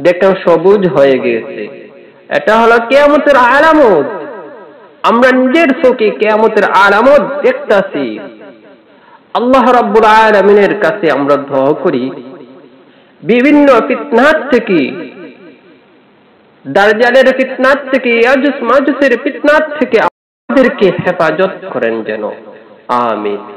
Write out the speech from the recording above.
দেখেন সবুজ হয়ে গিয়েছে। এটা হলো কেয়ামতের আলামত। আমরা নিজের চোখে কেয়ামতের আলামত দেখতেছি। আল্লাহ রাব্বুল আলামিনের কাছে আমরা দোয়া করি। বিভিন্ন ফিতনাত থেকে, দার্জালের ফিতনাত থেকে ইয়াজুস মাজুসের ফিতনাত থেকে আমাদেরকে হেফাজত করেন যেন। আমিন।